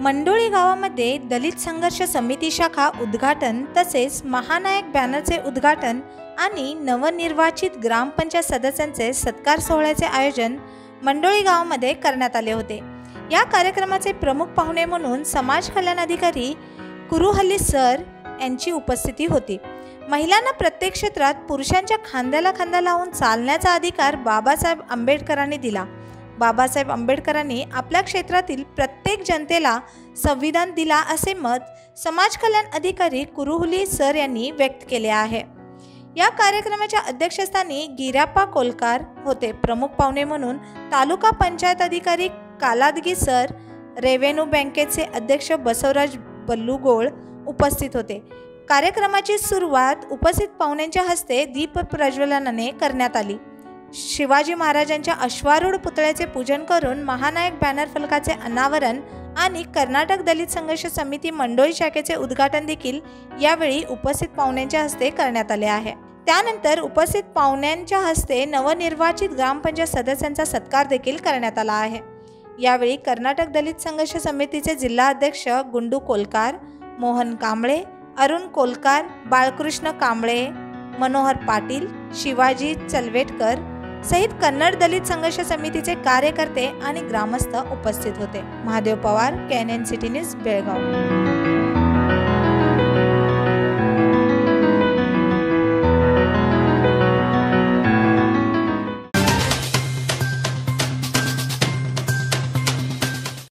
मंडोळी गावामध्ये दलित संघर्ष समिती शाखा उद्घाटन तसेच महानायक बॅनरचे उद्घाटन आणि नवनिर्वाचित ग्रामपंचायत सदस्यांचे सत्कार सोहळ्याचे आयोजन मंडोळी गावामध्ये करण्यात आले होते. या कार्यक्रमाचे प्रमुख पाहुणे म्हणून समाज कल्याण अधिकारी कुरुहल्ली सर यांची उपस्थिती होती. महिलांना प्रत्येक क्षेत्रात पुरुषांच्या खांद्याला खांदा लावून चालण्याचा अधिकार बाबासाहेब आंबेडकरांनी दिला. बाबासाहेब आंबेडकरांनी आपल्या क्षेत्रातील प्रत्येक जनतेला संविधान दिला असे मत समाज कल्याण अधिकारी कुरुहुली सर यांनी व्यक्त केले आहे. या कार्यक्रमाच्या अध्यक्षस्थानी गिराप्पा कोलकार होते. प्रमुख पाहुणे म्हणून तालुका पंचायत अधिकारी कालादगी सर रेव्हेन्यू बँकेचे अध्यक्ष बसवराज बल्लूगोळ उपस्थित होते. कार्यक्रमाची सुरुवात उपस्थित पाहुण्यांच्या हस्ते दीप प्रज्वलनाने करण्यात आली. शिवाजी महाराजांच्या अश्वारूढ पुतळ्याचे पूजन करून महानायक बॅनर फलकाचे अनावरण आणि कर्नाटक दलित संघर्ष समिती मंडोळी शाखेचे उद्घाटन देखील यावेळी उपस्थित पाहुण्यांच्या हस्ते करण्यात आले आहे. त्यानंतर उपस्थित पाहुण्यांच्या हस्ते नवनिर्वाचित ग्रामपंचायत सदस्यांचा सत्कार देखील करण्यात आला आहे. यावेळी कर्नाटक दलित संघर्ष समितीचे जिल्हा अध्यक्ष गुंडू कोलकार मोहन कांबळे अरुण कोलकार बाळकृष्ण कांबळे मनोहर पाटील शिवाजी चलवेटकर सहित कन्नड दलित संघर्ष समितीचे कार्यकर्ते आणि ग्रामस्थ उपस्थित होते. महादेव पवार कॅन एन सिटी न्यूज बेळगाव.